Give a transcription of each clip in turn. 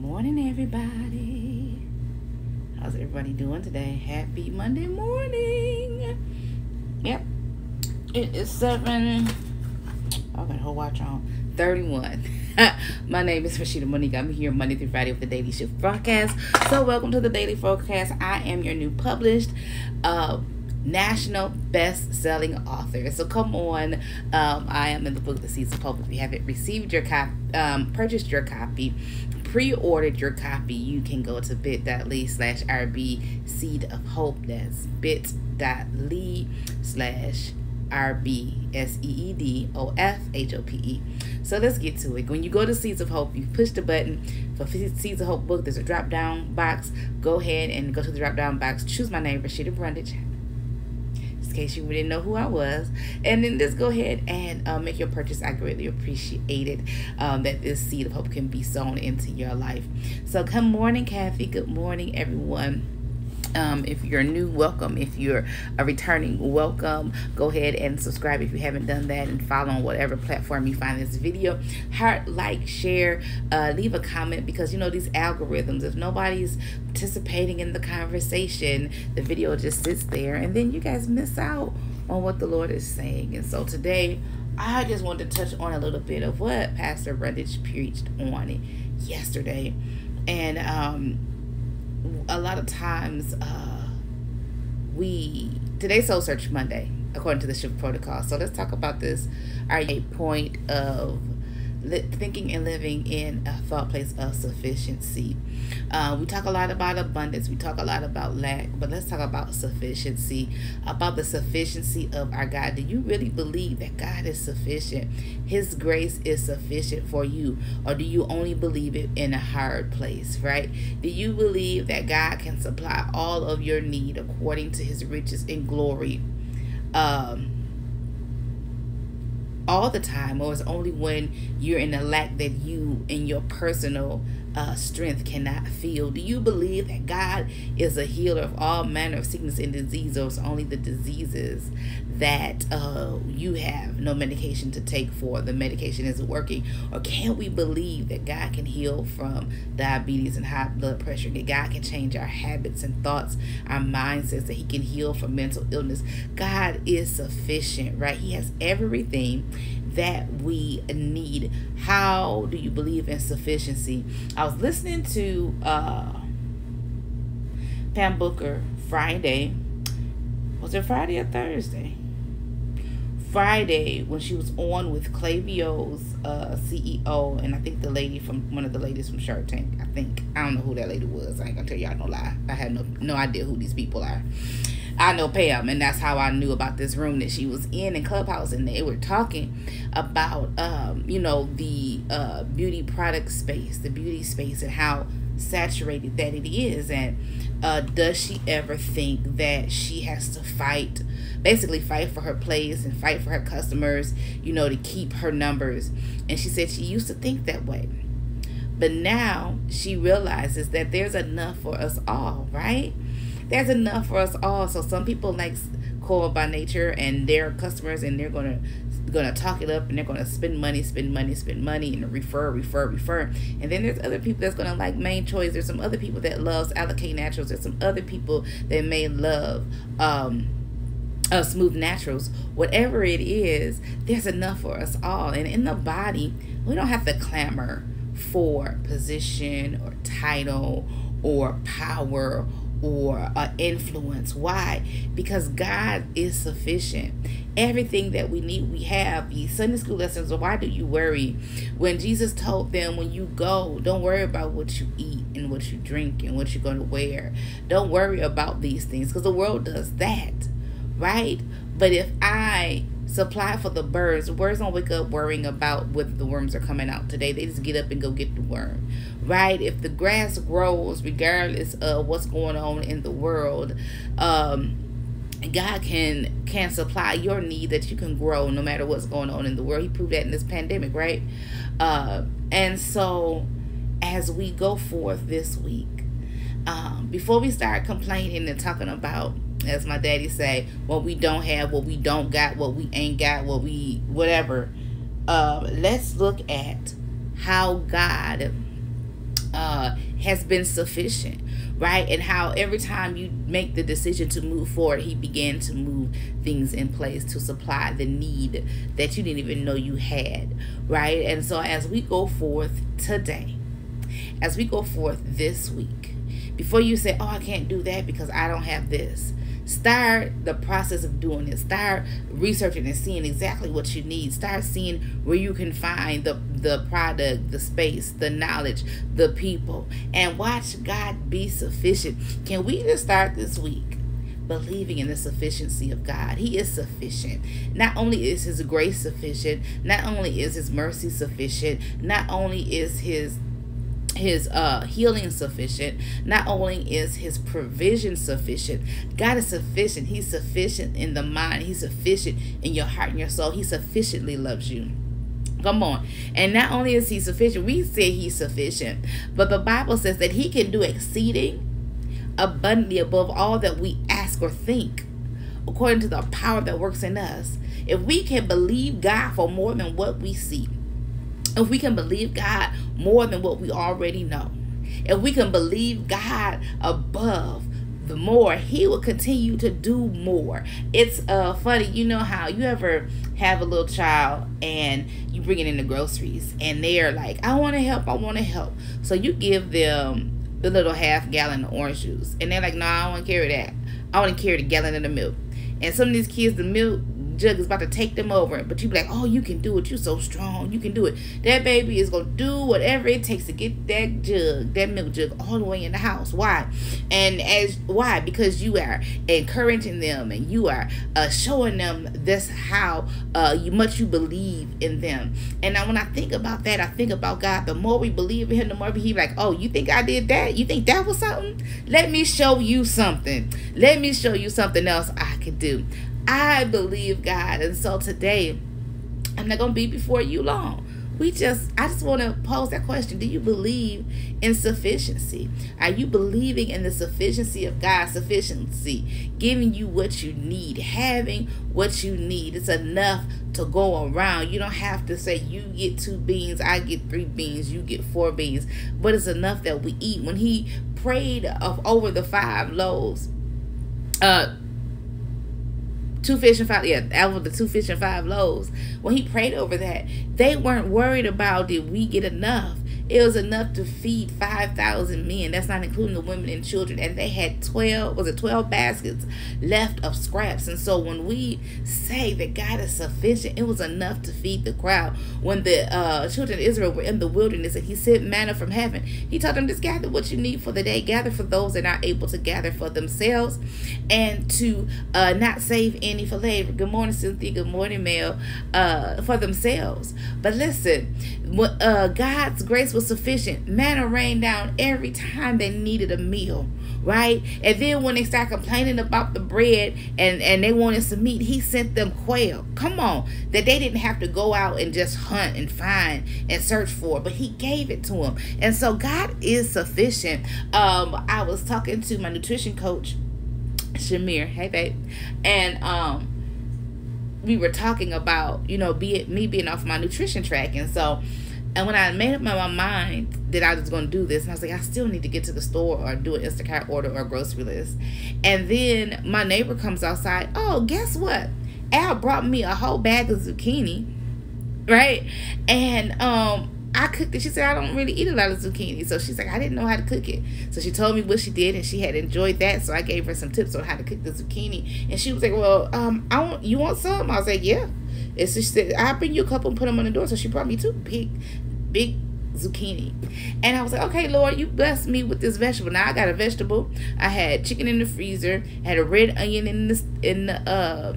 morning, everybody. How's everybody doing today? Happy Monday morning. Yep. It is 7. I got a whole watch on. 31. My name is Roscheeta Monique. I'm here Monday through Friday with the Daily Shift broadcast. So, welcome to the Daily Forecast. I am your new published uh, national best-selling author. So come on, um, I am in the book The Seeds of Hope. If you haven't received your copy, um, purchased your copy, pre-ordered your copy, you can go to bit.ly slash RB Seed of Hope. That's bit.ly slash RB S E E D O F H O P E. So let's get to it. When you go to Seeds of Hope, you push the button for Seeds of Hope book. There's a drop down box. Go ahead and go to the drop down box. Choose my name, Roscheeta Brundage case you didn't know who I was. And then just go ahead and uh, make your purchase. I greatly appreciate it um, that this seed of hope can be sown into your life. So, good morning, Kathy. Good morning, everyone. Um, if you're new, welcome. If you're a returning, welcome. Go ahead and subscribe if you haven't done that and follow on whatever platform you find this video. Heart, like, share, uh, leave a comment because you know these algorithms, if nobody's participating in the conversation, the video just sits there and then you guys miss out on what the Lord is saying. And so today, I just wanted to touch on a little bit of what Pastor Brundage preached on it yesterday. And, um, a lot of times uh, we today's soul search monday according to the shift protocol. So let's talk about this. Our point of thinking and living in a thought place of sufficiency. Uh, we talk a lot about abundance, we talk a lot about lack, but let's talk about sufficiency, about the sufficiency of our God. Do you really believe that God is sufficient? His grace is sufficient for you, or do you only believe it in a hard place, right? Do you believe that God can supply all of your need according to his riches and glory? Um, all the time or it's only when you're in a lack that you in your personal uh, strength cannot feel? Do you believe that God is a healer of all manner of sickness and disease, or it's only the diseases that uh, you have no medication to take for? The medication isn't working, or can we believe that God can heal from diabetes and high blood pressure? That God can change our habits and thoughts, our mindsets, that He can heal from mental illness? God is sufficient, right? He has everything that we need. How do you believe in sufficiency? I was listening to uh, Pam Booker Friday. Was it Friday or Thursday? Friday when she was on with Klaviyo's uh, CEO and I think the lady from one of the ladies from Shark Tank. I think I don't know who that lady was. I ain't gonna tell y'all no lie. I had no no idea who these people are. I know Pam, and that's how I knew about this room that she was in in Clubhouse, and they were talking about, um, you know, the uh, beauty product space, the beauty space, and how saturated that it is, and uh, does she ever think that she has to fight, basically fight for her place and fight for her customers, you know, to keep her numbers? And she said she used to think that way. But now she realizes that there's enough for us all, right? There's enough for us all. So some people like core by nature and their customers and they're gonna gonna talk it up and they're gonna spend money, spend money, spend money and refer, refer, refer. And then there's other people that's gonna like Mane Choice. There's some other people that loves Alikay Naturals. There's some other people that may love um uh, smooth naturals whatever it is there's enough for us all and in the body we don't have to clamor for position or title or power or uh, influence. Why? Because God is sufficient. Everything that we need, we have. The Sunday school lessons. Why do you worry? When Jesus told them, when you go, don't worry about what you eat and what you drink and what you're going to wear. Don't worry about these things because the world does that, right? But if I supply for the birds. Birds don't wake up worrying about whether the worms are coming out today. They just get up and go get the worm, right? If the grass grows, regardless of what's going on in the world, um, God can can supply your need that you can grow no matter what's going on in the world. He proved that in this pandemic, right? Uh, and so, as we go forth this week, um, before we start complaining and talking about as my daddy say, what we don't have, what we don't got, what we ain't got, what we whatever. Uh, let's look at how God uh, has been sufficient, right? And how every time you make the decision to move forward, He began to move things in place to supply the need that you didn't even know you had, right? And so as we go forth today, as we go forth this week, before you say, Oh, I can't do that because I don't have this, start the process of doing it start researching and seeing exactly what you need start seeing where you can find the the product the space the knowledge the people and watch god be sufficient can we just start this week believing in the sufficiency of God. He is sufficient. Not only is His grace sufficient, not only is His mercy sufficient, not only is His his uh healing sufficient. Not only is his provision sufficient god is sufficient. He's sufficient in the mind. He's sufficient in your heart and your soul. He sufficiently loves you. Come on. And not only is he sufficient, we say he's sufficient, but the Bible says that he can do exceeding abundantly above all that we ask or think, according to the power that works in us. If we can believe God for more than what we see, if we can believe God more than what we already know, if we can believe God above the more he will continue to do more. It's uh funny you know how you ever have a little child and you bring it in the groceries and they're like i want to help i want to help. So you give them the little half gallon of orange juice and they're like no i don't want to carry that. I want to carry the gallon of the milk. And some of these kids the milk jug is about to take them over. But you be like, oh, you can do it. You're so strong. You can do it. That baby is going to do whatever it takes to get that jug, that milk jug, all the way in the house. Why? And as why? Because you are encouraging them and you are uh, showing them this how uh, you much you believe in them. And now when I think about that, I think about God. The more we believe in Him, the more He like, oh, you think I did that? You think that was something? Let me show you something. Let me show you something else I can do. I believe God. And so today, I'm not going to be before you long. We just, I just want to pose that question. Do you believe in sufficiency? Are you believing in the sufficiency of God's sufficiency, giving you what you need, having what you need? It's enough to go around. You don't have to say you get two beans, I get three beans, you get four beans, but it's enough that we eat. When he prayed of over the five loaves, uh, two fish and five yeah out of the two fish and five loaves. When he prayed over that they weren't worried about did we get enough it was enough to feed 5,000 men. That's not including the women and children. And they had 12, was it 12 baskets left of scraps. And so when we say that God is sufficient, it was enough to feed the crowd. When the uh, children of Israel were in the wilderness and he sent manna from heaven, he told them, just gather what you need for the day. Gather for those that are able to gather for themselves and to uh, not save any for later. Good morning, Cynthia. Good morning, Mel. Uh, for themselves. But listen, uh, God's grace was sufficient. Manna rained down every time they needed a meal, right? And then when they start complaining about the bread and, and they wanted some meat, he sent them quail. Come on, that they didn't have to go out and just hunt and find and search for, but he gave it to them. And so God is sufficient. Um, I was talking to my nutrition coach, Shamir. Hey, babe. And um, we were talking about you know be it me being off my nutrition track and so and when I made up my mind that I was going to do this, and I was like, I still need to get to the store or do an Instacart order or a grocery list. And then my neighbor comes outside. Oh, guess what? Al brought me a whole bag of zucchini, right? And um, I cooked it. She said, I don't really eat a lot of zucchini. So she's like, I didn't know how to cook it. So she told me what she did and she had enjoyed that. So I gave her some tips on how to cook the zucchini. And she was like, Well, um, I want you want some? I was like, Yeah. It's just that I'll bring you a couple and put them on the door. So she brought me two big, big zucchini. And I was like, okay, Lord, you blessed me with this vegetable. Now I got a vegetable. I had chicken in the freezer, had a red onion in the in the uh,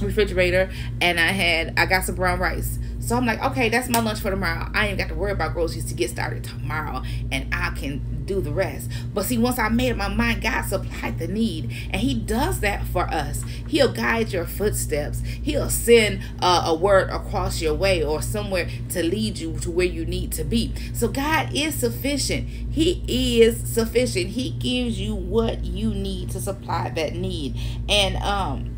refrigerator, and I had I got some brown rice. So I'm like, okay, that's my lunch for tomorrow. I ain't got to worry about groceries to get started tomorrow, and I can do the rest. But see, once I made up my mind, God supplied the need, and He does that for us. He'll guide your footsteps. He'll send uh, a word across your way or somewhere to lead you to where you need to be. So God is sufficient. He is sufficient. He gives you what you need to supply that need, and um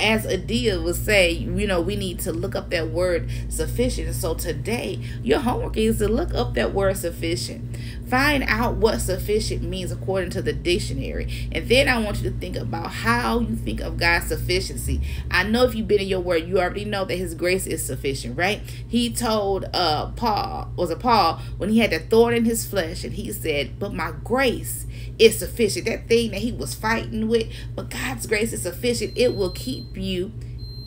as Adia would say, you know, we need to look up that word sufficient. So today, your homework is to look up that word sufficient. Find out what sufficient means according to the dictionary. And then I want you to think about how you think of God's sufficiency. I know if you've been in your word, you already know that his grace is sufficient, right? He told uh Paul, was a Paul, when he had the thorn in his flesh, and he said, But my grace is sufficient. That thing that he was fighting with, but God's grace is sufficient. It will keep you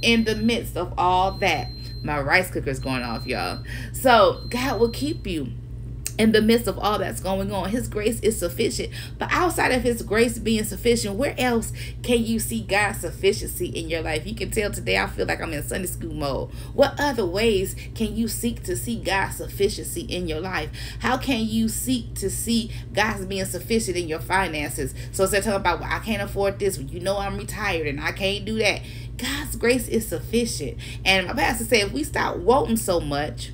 in the midst of all that. My rice cooker is going off, y'all. So God will keep you in the midst of all that's going on. His grace is sufficient. But outside of His grace being sufficient, where else can you see God's sufficiency in your life? You can tell today I feel like I'm in Sunday school mode. What other ways can you seek to see God's sufficiency in your life? How can you seek to see God's being sufficient in your finances? So instead of talking about, well, I can't afford this, you know I'm retired and I can't do that. God's grace is sufficient. And my pastor said, if we stop wanting so much,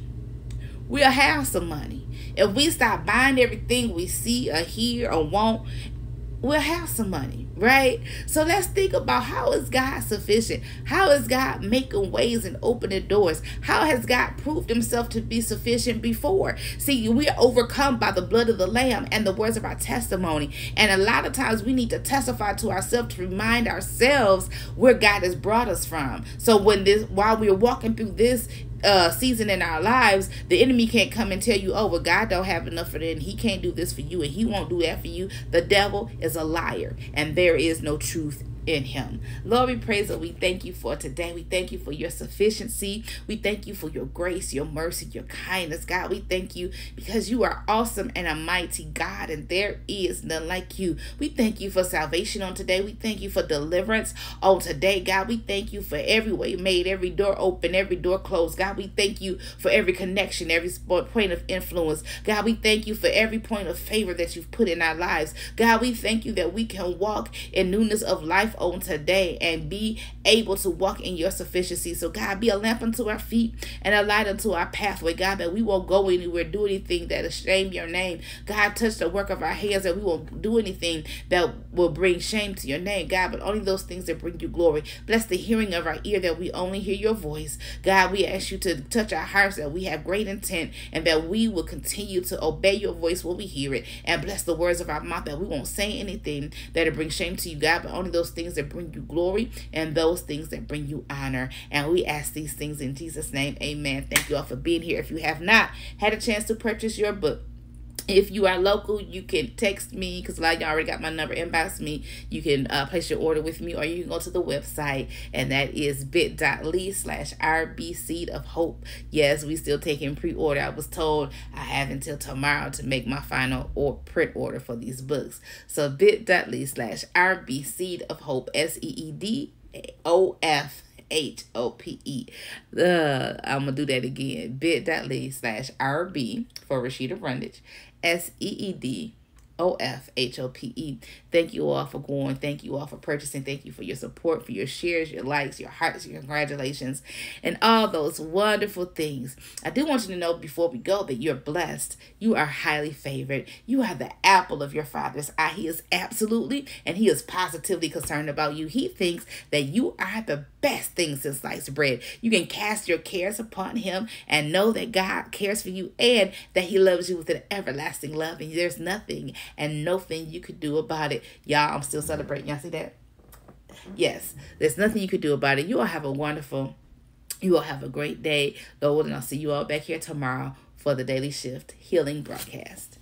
we'll have some money. If we stop buying everything we see or hear or want, we'll have some money, right? So let's think about how is God sufficient? How is God making ways and opening doors? How has God proved himself to be sufficient before? See, we are overcome by the blood of the lamb and the words of our testimony. And a lot of times we need to testify to ourselves to remind ourselves where God has brought us from. So when this while we're walking through this uh season in our lives the enemy can't come and tell you oh well god don't have enough for it and he can't do this for you and he won't do that for you the devil is a liar and there is no truth in him. Lord, we praise that we thank you for today. We thank you for your sufficiency. We thank you for your grace, your mercy, your kindness. God, we thank you because you are awesome and a mighty God, and there is none like you. We thank you for salvation on today. We thank you for deliverance on today. God, we thank you for every way made, every door open, every door closed. God, we thank you for every connection, every point of influence. God, we thank you for every point of favor that you've put in our lives. God, we thank you that we can walk in newness of life on today and be able to walk in your sufficiency. So, God, be a lamp unto our feet and a light unto our pathway. God, that we won't go anywhere, do anything that shame your name. God, touch the work of our hands that we won't do anything that will bring shame to your name, God, but only those things that bring you glory. Bless the hearing of our ear that we only hear your voice. God, we ask you to touch our hearts that we have great intent and that we will continue to obey your voice when we hear it. And bless the words of our mouth that we won't say anything that'll bring shame to you, God, but only those things things that bring you glory and those things that bring you honor. And we ask these things in Jesus' name. Amen. Thank you all for being here. If you have not had a chance to purchase your book, if you are local, you can text me because a lot of y'all already got my number. Inbox me. You can uh, place your order with me, or you can go to the website, and that is bit.ly slash RB Seed of Hope. Yes, we still taking pre order. I was told I have until tomorrow to make my final or print order for these books. So bit.ly slash RB Seed of Hope, S E E D O F. H O P E. Uh, I'm gonna do that again. Bit.ly slash RB for Roscheeta Brundage. S E E D O F H O P E. Thank you all for going. Thank you all for purchasing. Thank you for your support, for your shares, your likes, your hearts, your congratulations, and all those wonderful things. I do want you to know before we go that you're blessed. You are highly favored. You are the apple of your father's eye. He is absolutely and he is positively concerned about you. He thinks that you are the best thing since sliced bread. You can cast your cares upon him and know that God cares for you and that he loves you with an everlasting love. And there's nothing and nothing you could do about it. Y'all, I'm still celebrating. Y'all see that? Yes, there's nothing you could do about it. You all have a wonderful, you all have a great day, Lord, and I'll see you all back here tomorrow for the Daily Shift Healing Broadcast.